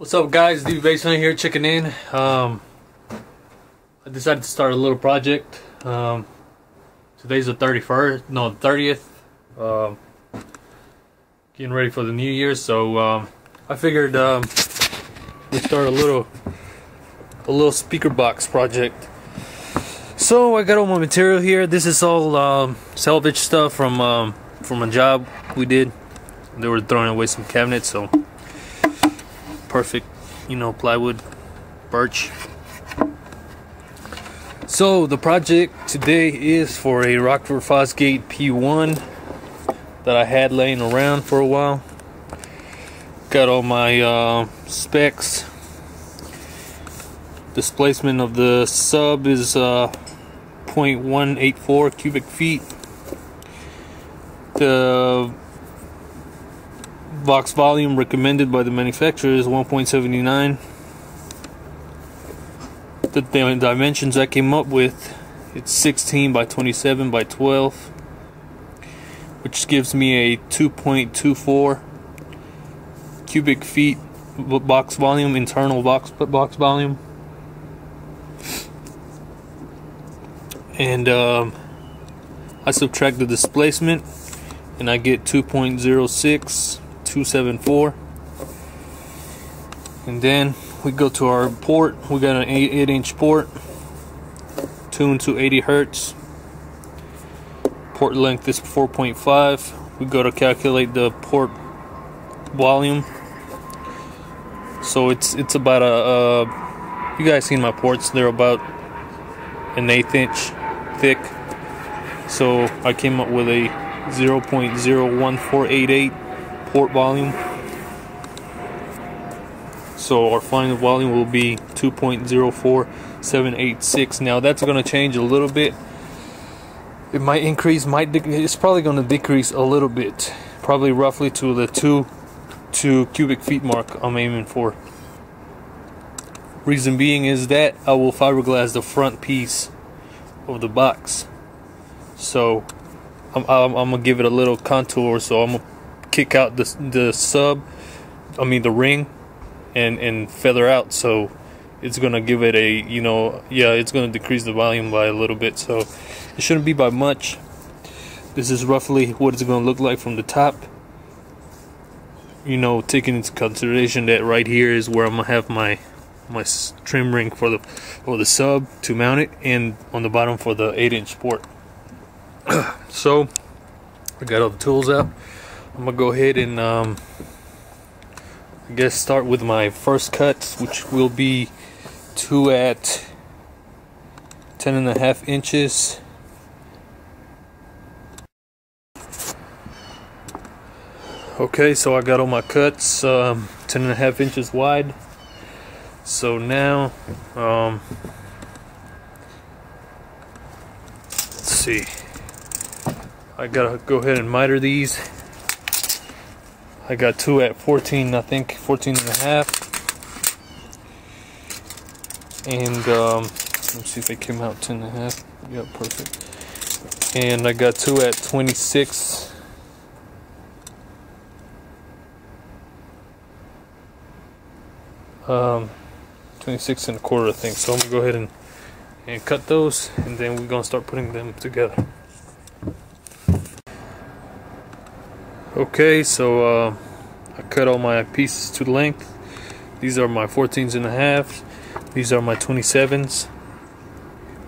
What's up guys, D Baseline here checking in. Um, I decided to start a little project. Um, today's the 31st, no the 30th. Um, getting ready for the new year, so um, I figured um, we start a little a little speaker box project. So I got all my material here. This is all um, salvage stuff from um, from a job we did. They were throwing away some cabinets, so perfect, you know, plywood, birch. So the project today is for a Rockford Fosgate P1 that I had laying around for a while. Got all my uh, specs. Displacement of the sub is uh, 0.184 cubic feet. The box volume recommended by the manufacturer is 1.79 the dimensions I came up with it's 16 by 27 by 12 which gives me a 2.24 cubic feet box volume internal box box volume. And um, I subtract the displacement and I get 2.06 274 and then we go to our port. We got an 8, 8 inch port tuned to 80 hertz. Port length is 4.5 we go to calculate the port volume. So it's it's about a uh, you guys seen my ports? They're about an eighth inch thick. So I came up with a 0.01488 port volume. So our final volume will be 2.04786. Now that's going to change a little bit. It might increase, might it's probably going to decrease a little bit. Probably roughly to the 2 2 cubic feet mark I'm aiming for. Reason being is that I will fiberglass the front piece of the box. So I'm, I'm, I'm gonna give it a little contour. So I'm gonna kick out the the sub, I mean the ring, and and feather out. So it's gonna give it a you know yeah it's gonna decrease the volume by a little bit. So it shouldn't be by much. This is roughly what it's gonna look like from the top. You know, taking into consideration that right here is where I'm gonna have my my trim ring for the for the sub to mount it, and on the bottom for the eight inch port. so I got all the tools out. I'm gonna go ahead and um, I guess start with my first cut which will be two at ten and a half inches. Okay so I got all my cuts um, ten and a half inches wide. So now um, let's see. I gotta go ahead and miter these I got two at 14, I think 14 and a half. And um, let's see if they came out 10 and a half. Yep, perfect. And I got two at 26. Um, 26 and a quarter, I think. So I'm gonna go ahead and and cut those, and then we're gonna start putting them together. Okay, so uh, I cut all my pieces to length. These are my 14s and a half. These are my 27s.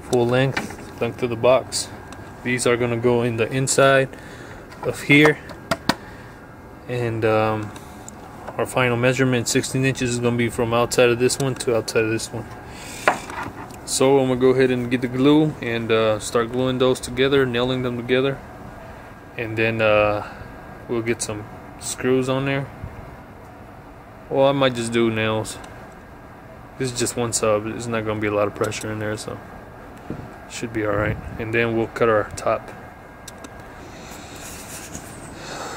Full length, length of the box. These are gonna go in the inside of here. And um, our final measurement, 16 inches, is gonna be from outside of this one to outside of this one. So I'm gonna go ahead and get the glue and uh, start gluing those together, nailing them together. And then uh, we'll get some screws on there. Well, I might just do nails. This is just one sub. There's not going to be a lot of pressure in there, so should be alright. And then we'll cut our top.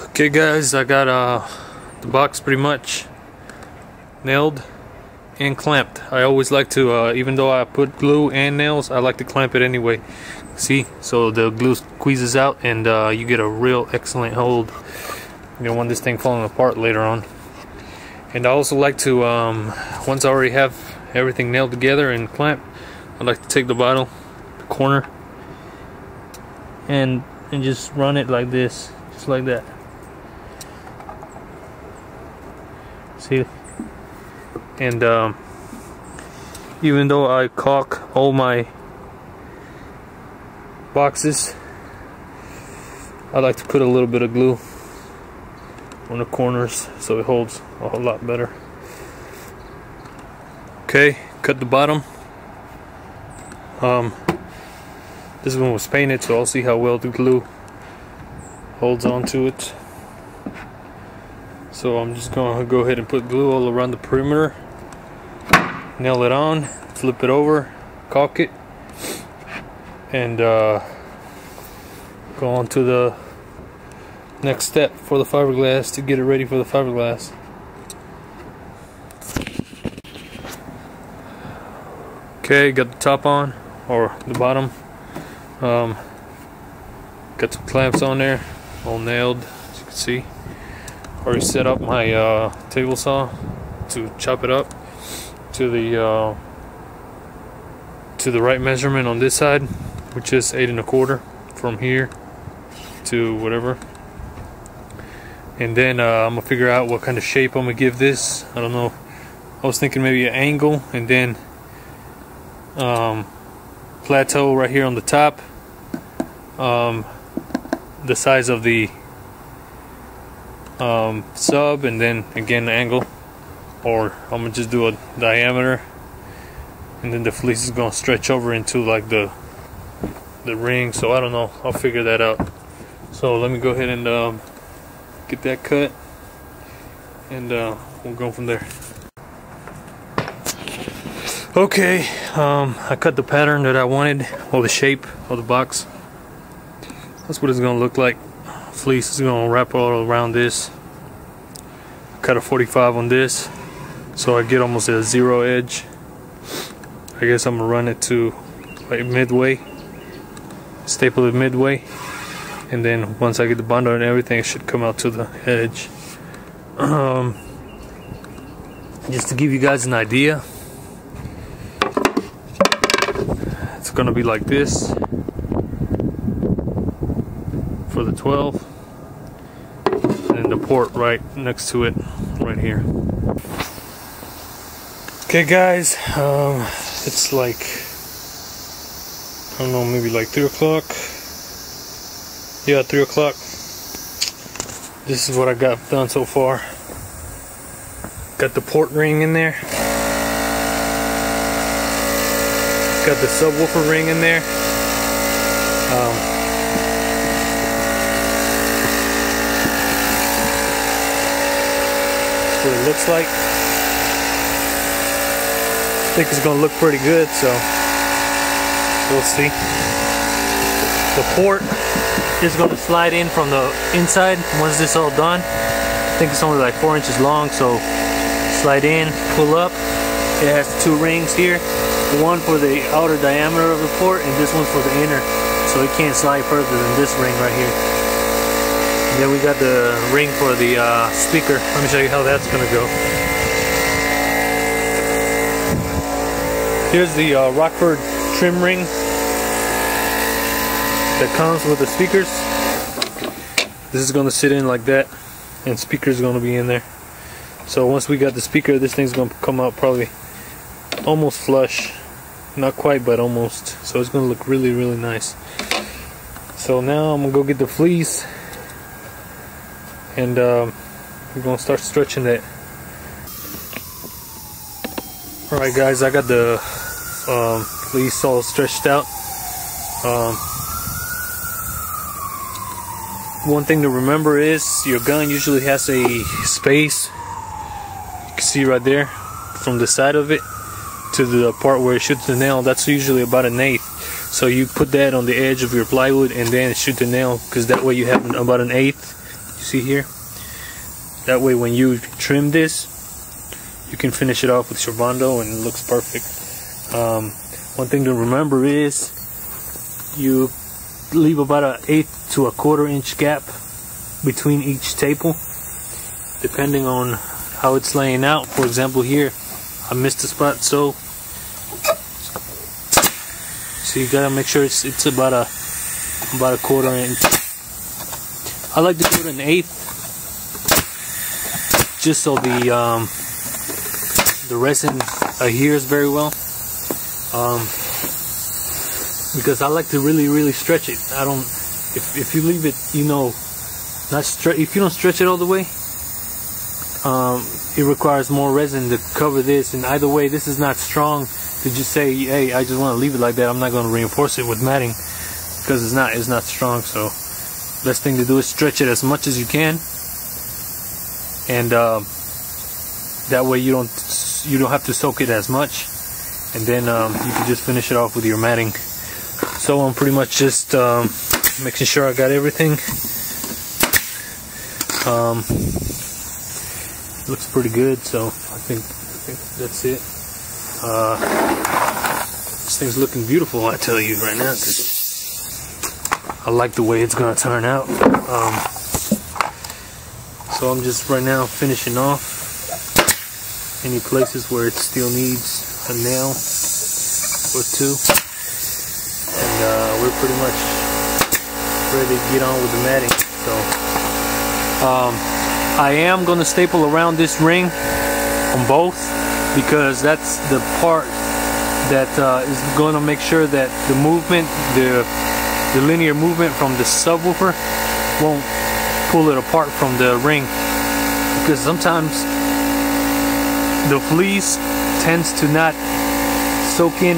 Okay, guys, I got uh, the box pretty much nailed and clamped. I always like to, uh, even though I put glue and nails, I like to clamp it anyway. See, so the glue squeezes out and uh, you get a real excellent hold You don't want this thing falling apart later on. And I also like to, um, once I already have everything nailed together and clamped, I like to take the bottle, the corner, and and just run it like this, just like that. See, and um, even though I caulk all my boxes, I like to put a little bit of glue on the corners so it holds a whole lot better. Okay, cut the bottom. Um, this one was painted, so I'll see how well the glue holds onto it. So I'm just going to go ahead and put glue all around the perimeter. Nail it on, flip it over, caulk it, and uh, go on to the next step for the fiberglass to get it ready for the fiberglass. Okay, got the top on, or the bottom. Um, got some clamps on there, all nailed, as you can see. Already set up my uh, table saw to chop it up to the uh, to the right measurement on this side, which is eight and a quarter from here to whatever and then uh, I'm gonna figure out what kind of shape I'm gonna give this. I don't know. I was thinking maybe an angle and then um, plateau right here on the top. Um, the size of the um, sub and then again the angle. Or I'm gonna just do a diameter. And then the fleece is gonna stretch over into like the the ring. So I don't know. I'll figure that out. So let me go ahead and um, get that cut and uh, we'll go from there. Okay um, I cut the pattern that I wanted or the shape of the box. That's what it's gonna look like. Fleece is gonna wrap all around this. Cut a 45 on this so I get almost a zero edge. I guess I'm gonna run it to like midway staple it midway and then once I get the bondo and everything it should come out to the edge. Um, just to give you guys an idea it's gonna be like this for the 12 and the port right next to it right here. Okay guys um, it's like I don't know maybe like 3 o'clock yeah, 3 o'clock. This is what I got done so far. Got the port ring in there. Got the subwoofer ring in there. Um, what it looks like. I think it's gonna look pretty good, so we'll see. The port going to slide in from the inside once this all done. I think it's only like four inches long, so slide in, pull up. It has two rings here. One for the outer diameter of the port and this one for the inner. So it can't slide further than this ring right here. And then we got the ring for the uh, speaker. Let me show you how that's gonna go. Here's the uh, Rockford trim ring that comes with the speakers. This is going to sit in like that and speakers going to be in there. So once we got the speaker, this thing's going to come out probably almost flush. Not quite, but almost. So it's going to look really, really nice. So now I'm going to go get the fleece and um, we're going to start stretching that. Alright guys, I got the um, fleece all stretched out. Um, one thing to remember is your gun usually has a space. You can see right there from the side of it to the part where it shoots the nail. That's usually about an eighth. So you put that on the edge of your plywood and then shoot the nail because that way you have about an eighth. You see here? That way when you trim this you can finish it off with your bondo and it looks perfect. Um, one thing to remember is you leave about an eighth to a quarter inch gap between each staple depending on how it's laying out. For example, here I missed a spot, so so you gotta make sure it's it's about a about a quarter inch. I like to it an eighth, just so the um, the resin adheres very well. Um, because I like to really really stretch it. I don't if if you leave it, you know, not stretch if you don't stretch it all the way. Um, it requires more resin to cover this, and either way, this is not strong to just say, hey, I just want to leave it like that. I'm not going to reinforce it with matting because it's not it's not strong. So best thing to do is stretch it as much as you can, and uh, that way you don't you don't have to soak it as much, and then um, you can just finish it off with your matting. So I'm pretty much just um, making sure I got everything. Um, looks pretty good, so I think I think that's it. Uh, this thing's looking beautiful, I tell you right now, because I like the way it's gonna turn out. Um, so I'm just right now finishing off any places where it still needs a nail or two, pretty much ready to get on with the matting. So um, I am gonna staple around this ring on both because that's the part that uh, is going to make sure that the movement, the the linear movement from the subwoofer won't pull it apart from the ring because sometimes the fleece tends to not soak in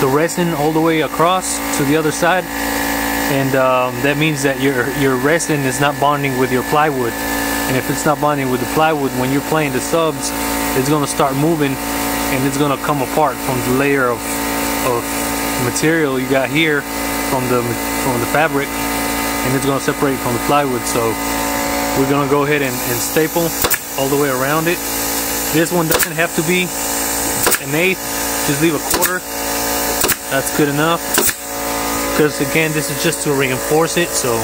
the resin all the way across to the other side. And um, that means that your your resin is not bonding with your plywood. And if it's not bonding with the plywood when you're playing the subs it's gonna start moving and it's gonna come apart from the layer of, of material you got here from the from the fabric and it's gonna separate from the plywood. So we're gonna go ahead and, and staple all the way around it. This one doesn't have to be an eighth just leave a quarter that's good enough. Because again this is just to reinforce it so